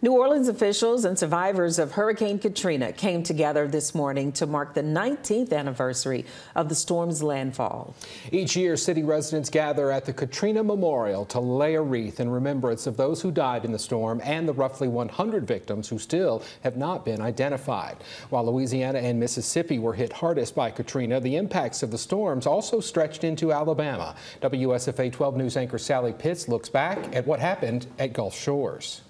New Orleans officials and survivors of Hurricane Katrina came together this morning to mark the 19th anniversary of the storm's landfall. Each year, city residents gather at the Katrina Memorial to lay a wreath in remembrance of those who died in the storm and the roughly 100 victims who still have not been identified. While Louisiana and Mississippi were hit hardest by Katrina, the impacts of the storms also stretched into Alabama. WSFA 12 News anchor Sally Pitts looks back at what happened at Gulf Shores.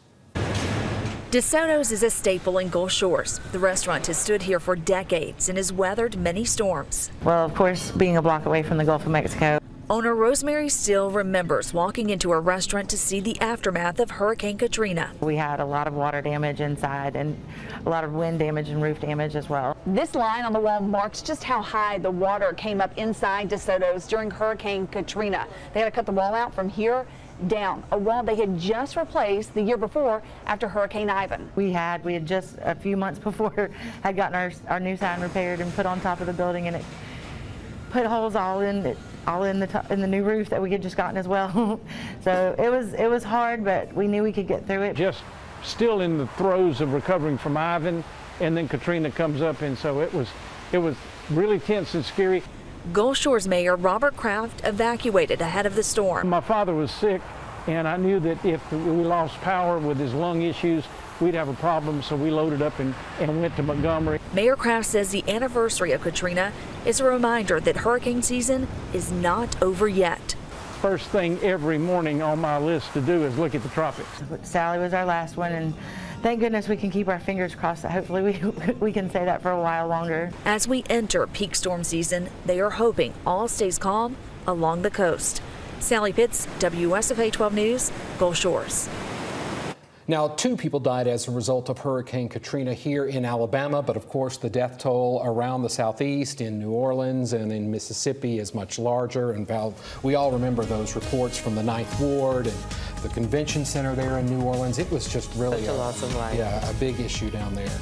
DeSoto's is a staple in Gulf Shores. The restaurant has stood here for decades and has weathered many storms. Well, of course, being a block away from the Gulf of Mexico. Owner Rosemary Still remembers walking into a restaurant to see the aftermath of Hurricane Katrina. We had a lot of water damage inside and a lot of wind damage and roof damage as well. This line on the wall marks just how high the water came up inside DeSoto's during Hurricane Katrina. They had to cut the wall out from here down, uh, a wall they had just replaced the year before after Hurricane Ivan. We had, we had just a few months before had gotten our, our new sign repaired and put on top of the building and it put holes all in it all in the top, in the new roof that we had just gotten as well. so it was it was hard, but we knew we could get through it. Just still in the throes of recovering from Ivan, and then Katrina comes up, and so it was it was really tense and scary. Gulf Shores Mayor Robert Craft evacuated ahead of the storm. My father was sick, and I knew that if we lost power with his lung issues, we'd have a problem, so we loaded up and, and went to Montgomery. Mayor Craft says the anniversary of Katrina is a reminder that hurricane season is not over yet. First thing every morning on my list to do is look at the tropics. Sally was our last one, and thank goodness we can keep our fingers crossed that hopefully we, we can say that for a while longer. As we enter peak storm season, they are hoping all stays calm along the coast. Sally Pitts, WSFA 12 News, Gulf Shores. Now, two people died as a result of Hurricane Katrina here in Alabama, but of course the death toll around the southeast in New Orleans and in Mississippi is much larger. And Val, we all remember those reports from the Ninth Ward and the convention center there in New Orleans. It was just really Such a, a loss of life. Yeah, a big issue down there.